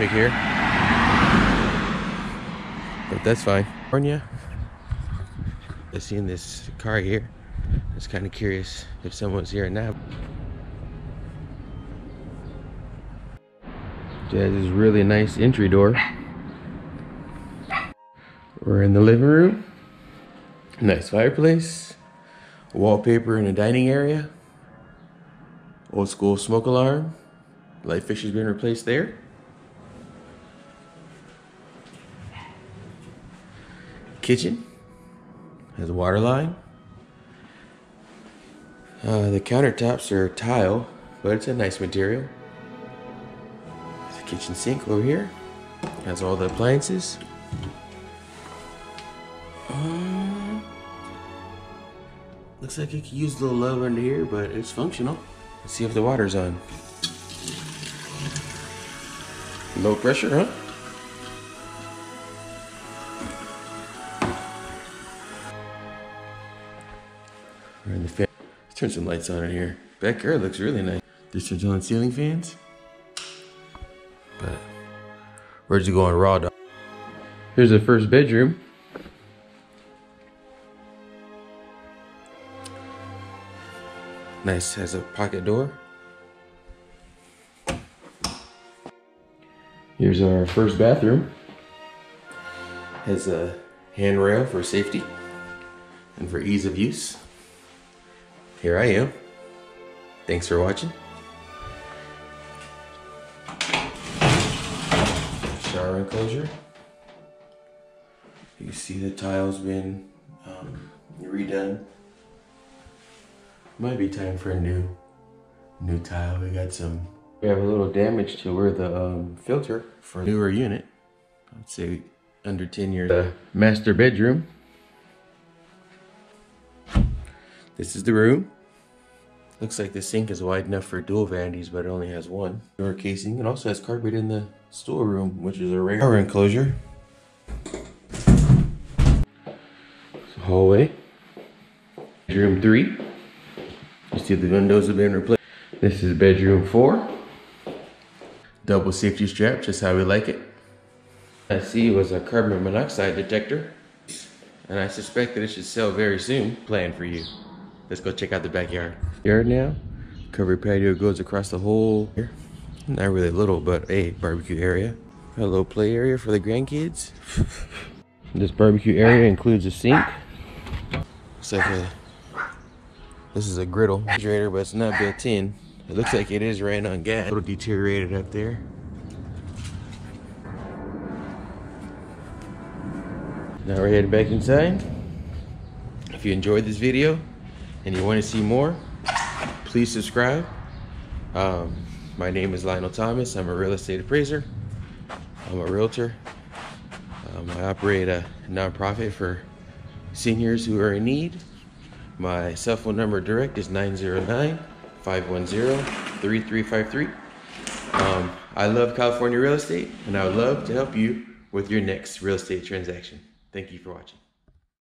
traffic here. But that's fine. California. I seen this car here. I was kind of curious if someone's here now. Has this is really nice entry door. We're in the living room. Nice fireplace. Wallpaper in the dining area. Old school smoke alarm. Light fixture's been replaced there. Kitchen. Has a water line. Uh, the countertops are tile, but it's a nice material. There's a kitchen sink over here. Has all the appliances. Um, looks like it could use a little love under here, but it's functional. Let's see if the water's on. Low pressure, huh? In the fan. Let's turn some lights on in here. Back Backyard looks really nice. This turns on ceiling fans. But where'd you go on raw dog? Here's the first bedroom. Nice, has a pocket door. Here's our first bathroom. Has a handrail for safety and for ease of use. Here I am. Thanks for watching. Shower enclosure. You see the tiles been um, redone. Might be time for a new new tile. We got some. We have a little damage to where the um, filter for newer unit. I'd say under 10 years. The master bedroom. This is the room. Looks like the sink is wide enough for dual vanities, but it only has one. Door casing. It also has carpet in the storeroom, which is a rare enclosure. hallway. Bedroom three. You see the windows have been replaced. This is bedroom four. Double safety strap, just how we like it. I see was a carbon monoxide detector. And I suspect that it should sell very soon. Plan for you. Let's go check out the backyard. Yard now. Covered patio goes across the whole here. Not really little, but a barbecue area. A little play area for the grandkids. this barbecue area includes a sink. Looks like a this is a griddle refrigerator, but it's not built in. It looks like it is ran on gas. A little deteriorated up there. Now we're heading back inside. If you enjoyed this video and you want to see more, please subscribe. Um, my name is Lionel Thomas. I'm a real estate appraiser. I'm a realtor. Um, I operate a nonprofit for seniors who are in need. My cell phone number direct is 909 510 3353. Um, I love California real estate and I would love to help you with your next real estate transaction. Thank you for watching.